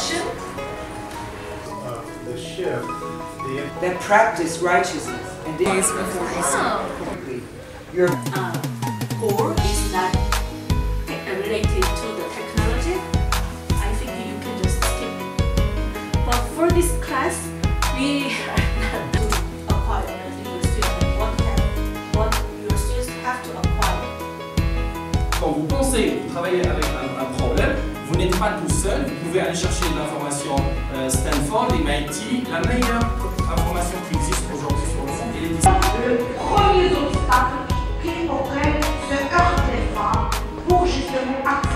section. uh, the shift, the that practice righteousness and days before Oh. Your uh, core is not related to the technology, I think you can just skip. But for this class, we are not to acquire your students. What have, what your students have to acquire. Quand vous pensez travailler avec n'êtes pas tout seul, vous pouvez aller chercher l'information euh, Stanford, MIT, la meilleure information qui existe aujourd'hui sur le monde. Le premier qui pourrait se heurter pour justement